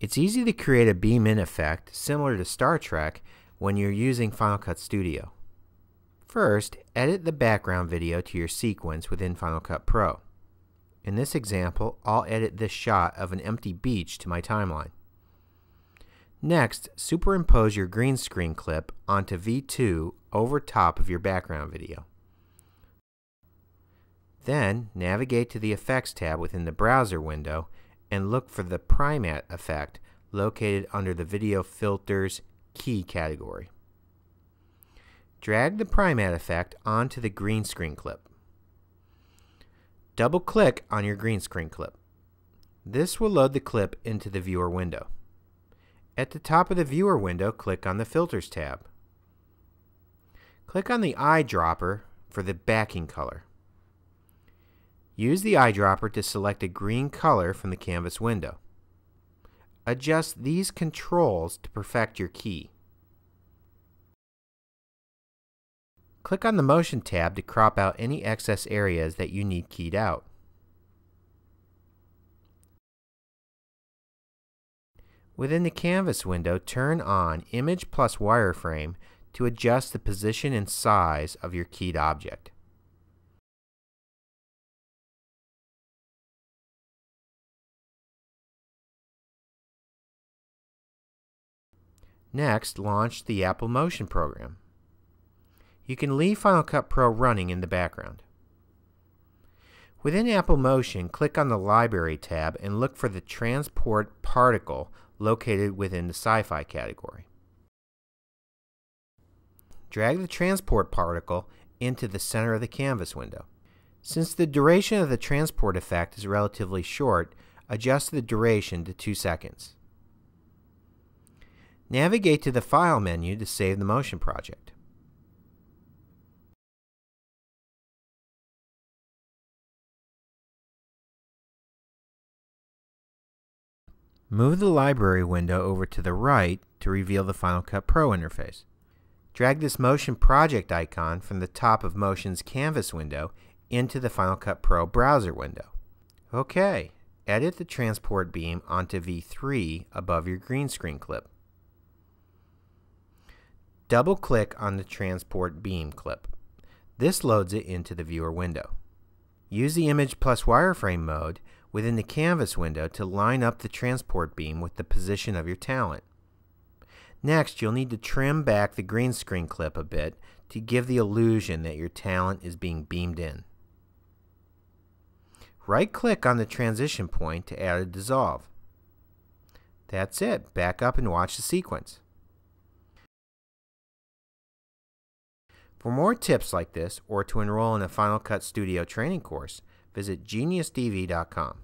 It's easy to create a beam in effect similar to Star Trek when you're using Final Cut Studio. First, edit the background video to your sequence within Final Cut Pro. In this example, I'll edit this shot of an empty beach to my timeline. Next, superimpose your green screen clip onto V2 over top of your background video. Then, navigate to the Effects tab within the browser window and look for the Primatte effect located under the Video Filters Key category. Drag the Primatte effect onto the green screen clip. Double click on your green screen clip. This will load the clip into the viewer window. At the top of the viewer window, click on the Filters tab. Click on the eyedropper for the backing color. Use the eyedropper to select a green color from the canvas window. Adjust these controls to perfect your key. Click on the Motion tab to crop out any excess areas that you need keyed out. Within the Canvas window, turn on Image plus Wireframe to adjust the position and size of your keyed object. Next, launch the Apple Motion program. You can leave Final Cut Pro running in the background. Within Apple Motion, click on the Library tab and look for the Transport Particle located within the Sci-Fi category. Drag the transport particle into the center of the canvas window. Since the duration of the transport effect is relatively short, adjust the duration to 2 seconds. Navigate to the File menu to save the motion project. Move the library window over to the right to reveal the Final Cut Pro interface. Drag this Motion Project icon from the top of Motion's Canvas window into the Final Cut Pro browser window. OK, edit the transport beam onto V3 above your green screen clip. Double-click on the transport beam clip. This loads it into the viewer window. Use the Image plus Wireframe mode within the Canvas window to line up the transport beam with the position of your talent. Next, you'll need to trim back the green screen clip a bit to give the illusion that your talent is being beamed in. Right-click on the transition point to add a dissolve. That's it. Back up and watch the sequence. For more tips like this or to enroll in a Final Cut Studio training course, visit geniusdv.com.